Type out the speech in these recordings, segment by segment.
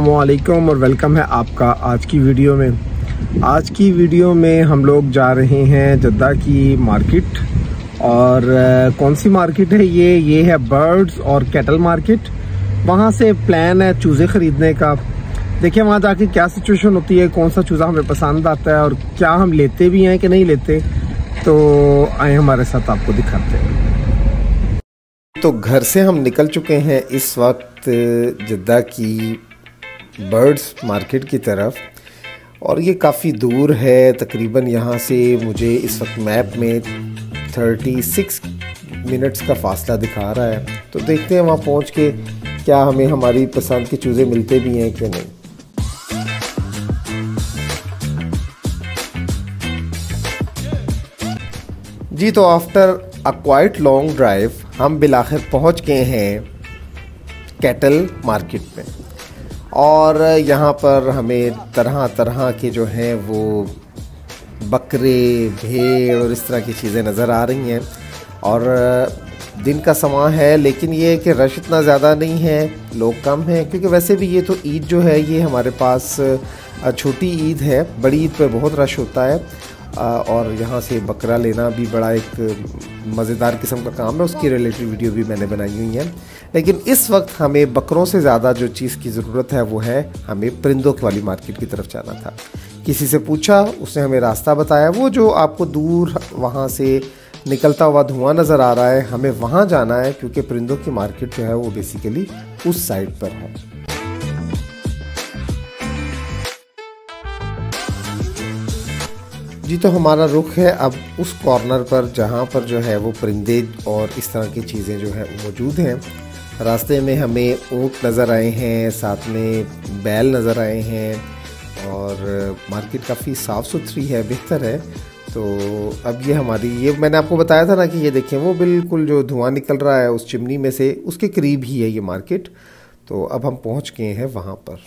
असलकम और वेलकम है आपका आज की वीडियो में। आज की वीडियो में हम लोग जा रहे हैं जद्दा की मार्केट और कौन सी मार्केट है ये? ये है बर्ड्स और कैटल मार्केट वहाँ से प्लान है चूज़े ख़रीदने का। देखिए, वहाँ जाके क्या सिचुएशन होती है, कौन सा चूज़ा हमें पसंद आता है और क्या हम लेते भी हैं कि नहीं लेते तो आए हमारे साथ आपको दिखाते हैं। तो घर से हम निकल चुके हैं इस वक्त जद्दा की बर्ड्स मार्केट की तरफ़। और ये काफ़ी दूर है, तकरीबन यहाँ से मुझे इस वक्त मैप में 36 मिनट्स का फासला दिखा रहा है। तो देखते हैं वहाँ पहुँच के क्या हमें हमारी पसंद के चूज़े मिलते भी हैं कि नहीं। जी तो after a quite long drive हम बिलाखिर पहुँच गए हैं कैटल मार्केट में और यहाँ पर हमें तरह तरह के जो हैं वो बकरे, भेड़ और इस तरह की चीज़ें नज़र आ रही हैं। और दिन का समा है, लेकिन ये कि रश इतना ज़्यादा नहीं है, लोग कम हैं, क्योंकि वैसे भी ये तो ईद जो है, ये हमारे पास छोटी ईद है, बड़ी ईद पर बहुत रश होता है। और यहाँ से बकरा लेना भी बड़ा एक मज़ेदार किस्म का काम है। उसकी रिलेटेड वीडियो भी मैंने बनाई हुई है। लेकिन इस वक्त हमें बकरों से ज़्यादा जो चीज़ की ज़रूरत है, वो है हमें परिंदों वाली मार्केट की तरफ़ जाना था। किसी से पूछा, उसने हमें रास्ता बताया। वो जो आपको दूर वहाँ से निकलता हुआ धुआँ नज़र आ रहा है, हमें वहाँ जाना है, क्योंकि परिंदों की मार्केट जो है, वो बेसिकली उस साइड पर है। जी तो हमारा रुख है अब उस कॉर्नर पर जहाँ पर जो है वो परिंदे और इस तरह की चीज़ें जो है मौजूद हैं। रास्ते में हमें ऊँट नज़र आए हैं, साथ में बैल नज़र आए हैं और मार्केट काफ़ी साफ़ सुथरी है, बेहतर है। तो अब ये हमारी, ये मैंने आपको बताया था ना कि ये देखें वो बिल्कुल जो धुआँ निकल रहा है उस चिमनी में से, उसके करीब ही है ये मार्केट। तो अब हम पहुँच गए हैं वहाँ पर।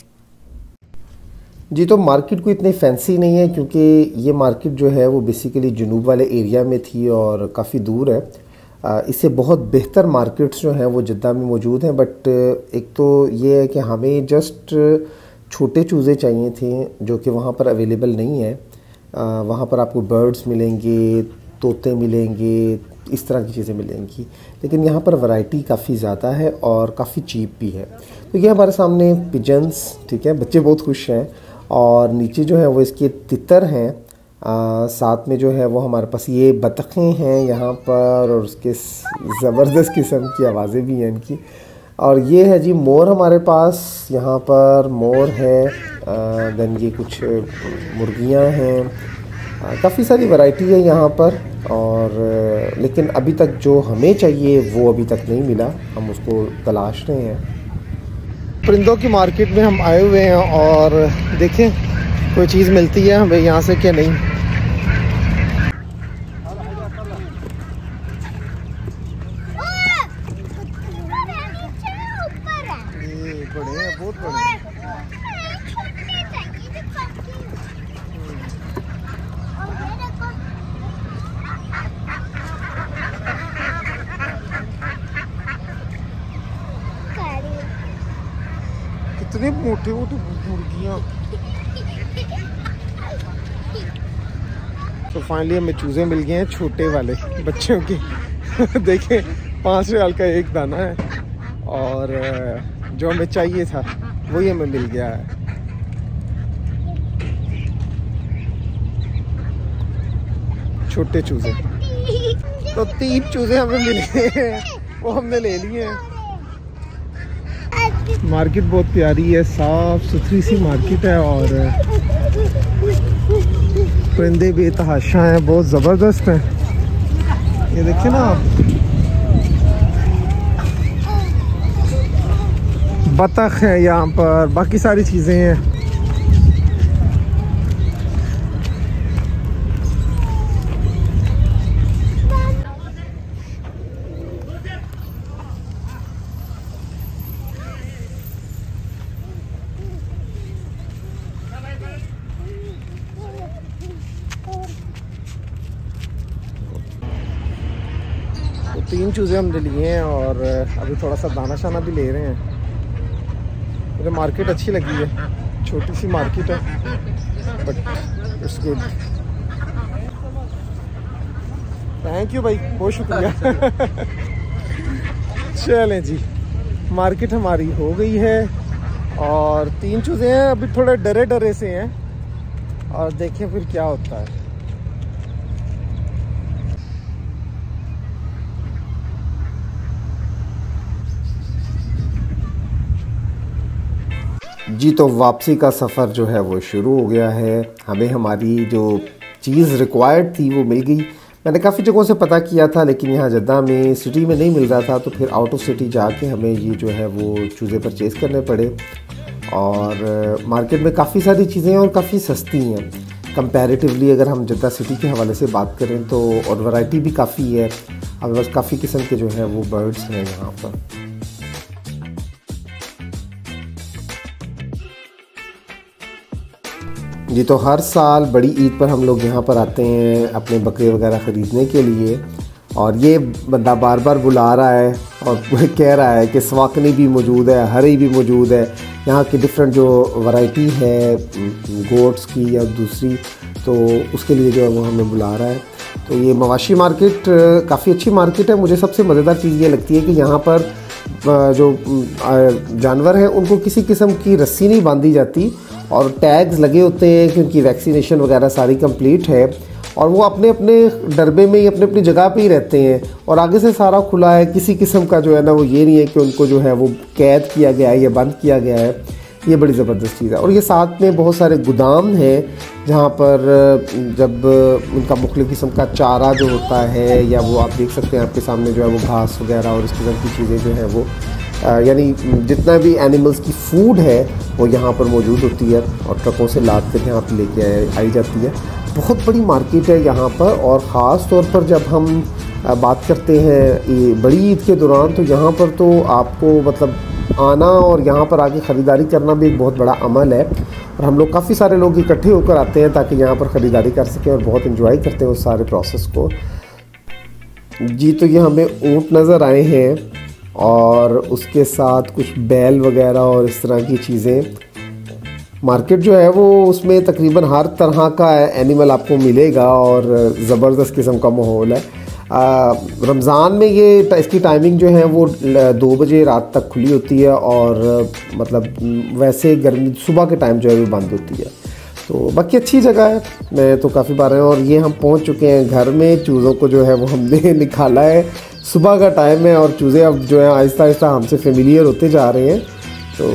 जी तो मार्केट को इतनी फैंसी नहीं है क्योंकि ये मार्केट जो है वो बेसिकली जनूब वाले एरिया में थी और काफ़ी दूर है। इससे बहुत बेहतर मार्केट्स जो हैं वो जद्दा में मौजूद हैं बट एक तो ये है कि हमें जस्ट छोटे चूज़े चाहिए थे जो कि वहाँ पर अवेलेबल नहीं है। वहाँ पर आपको बर्ड्स मिलेंगे, तोते मिलेंगे, इस तरह की चीज़ें मिलेंगी। लेकिन यहाँ पर वैरायटी काफ़ी ज़्यादा है और काफ़ी चीप भी है। तो ये हमारे सामने पिजन्स ठीक है, बच्चे बहुत खुश हैं। और नीचे जो है वो इसके तितर हैं। साथ में जो है वो हमारे पास ये बतखें हैं यहाँ पर और उसके ज़बरदस्त किस्म की आवाज़ें भी हैं इनकी। और ये है जी मोर हमारे पास। यहाँ पर मोर है देन ये कुछ मुर्गियाँ हैं। काफ़ी सारी वैरायटी है यहाँ पर और, लेकिन अभी तक जो हमें चाहिए वो अभी तक नहीं मिला। हम उसको तलाश रहे हैं। परिंदों की मार्केट में हम आए हुए हैं और देखें, कोई चीज़ मिलती है हमें यहाँ से क्या नहीं बड़े बहुत बड़े कितने मोटे मोटे मुर्गियाँ तो फाइनली हमें चूज़े मिल गए हैं छोटे वाले बच्चों की देखें पाँच रियाल का एक दाना है और जो हमें चाहिए था वही हमें मिल गया है छोटे चूज़े तो तीन चूज़े हमें मिले हैं वो हमने ले लिए हैं मार्केट बहुत प्यारी है, साफ़ सुथरी सी मार्केट है और परिंदे बेतहाशा हैं, बहुत ज़बरदस्त हैं। ये देखिए ना आप। बतख है यहाँ पर, बाकी सारी चीज़ें हैं। तीन चूज़े हमने लिए हैं और अभी थोड़ा सा दाना शाना भी ले रहे हैं। मुझे मार्केट अच्छी लगी है। छोटी सी मार्केट है but it's good thank you भाई, बहुत शुक्रिया। चलें जी, मार्केट हमारी हो गई है और तीन चूज़े हैं, अभी थोड़े डरे डरे से हैं और देखें फिर क्या होता है। जी तो वापसी का सफ़र जो है वो शुरू हो गया है। हमें हमारी जो चीज़ रिक्वायर्ड थी वो मिल गई। मैंने काफ़ी जगहों से पता किया था, लेकिन यहाँ जद्दा में सिटी में नहीं मिल रहा था तो फिर आउट ऑफ़ सिटी जाके हमें ये जो है वो चूज़े परचेज़ करने पड़े। और मार्केट में काफ़ी सारी चीज़ें और काफ़ी सस्ती हैं। कंपैरेटिवली अगर हम जद्दा सिटी के हवाले से बात करें तो और वैरायटी भी काफ़ी है। अब बस काफ़ी किस्म के जो है वो बर्ड्स हैं यहाँ पर। जी तो हर साल बड़ी ईद पर हम लोग यहाँ पर आते हैं अपने बकरे वगैरह ख़रीदने के लिए। और ये बंदा बार बार बुला रहा है और कह रहा है कि स्वाकनी भी मौजूद है, हरी भी मौजूद है। यहाँ की डिफरेंट जो वैरायटी है गोट्स की या दूसरी तो उसके लिए जो है वो हमें बुला रहा है। तो ये मवाशी मार्केट काफ़ी अच्छी मार्केट है। मुझे सबसे मज़ेदार चीज़ ये लगती है कि यहाँ पर जो जानवर हैं, उनको किसी किस्म की रस्सी नहीं बांधी जाती और टैग्स लगे होते हैं क्योंकि वैक्सीनेशन वगैरह सारी कंप्लीट है और वो अपने अपने डरबे में ही, अपने अपनी जगह पे ही रहते हैं और आगे से सारा खुला है। किसी किस्म का जो है ना, वो ये नहीं है कि उनको जो है वो कैद किया गया है या बंद किया गया है। ये बड़ी ज़बरदस्त चीज़ है। और ये साथ में बहुत सारे गोदाम हैं, जहाँ पर जब उनका मुख्तु किस्म का चारा जो होता है, या वो आप देख सकते हैं आपके सामने जो है वो घास वगैरह और इस किस्म की चीज़ें जो हैं वो यानी जितना भी एनिमल्स की फ़ूड है, वो यहाँ पर मौजूद होती है और ट्रकों से लाद कर यहाँ पर लेके आई जाती है। बहुत बड़ी मार्केट है यहाँ पर और ख़ास तौर पर जब हम बात करते हैं बड़ी ईद के दौरान तो यहाँ पर तो आपको मतलब आना और यहाँ पर आके ख़रीदारी करना भी एक बहुत बड़ा अमल है। और हम लोग काफ़ी सारे लोग इकट्ठे होकर आते हैं ताकि यहाँ पर ख़रीदारी कर सकें और बहुत इन्जॉय करते हैं उस सारे प्रोसेस को। जी तो ये हमें ऊँट नज़र आए हैं और उसके साथ कुछ बैल वगैरह और इस तरह की चीज़ें। मार्केट जो है वो उसमें तकरीबन हर तरह का एनिमल आपको मिलेगा और ज़बरदस्त किस्म का माहौल है। रमज़ान में ये इसकी टाइमिंग जो है वो दो बजे रात तक खुली होती है और मतलब वैसे गर्मी, सुबह के टाइम जो है वो बंद होती है। तो बाकी अच्छी जगह है, मैं तो काफ़ी बार हैं और ये हम पहुँच चुके हैं घर में, चूज़ों को जो है वो हमने निकाला है। सुबह का टाइम है और चूज़े अब जो है आहिस्ता आहिस्ता हमसे फेमिलियर होते जा रहे हैं। तो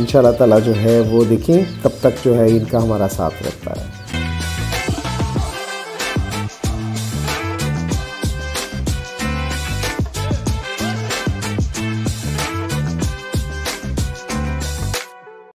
इन ताला जो है वो देखें, कब तक जो है इनका हमारा साथ रहता है।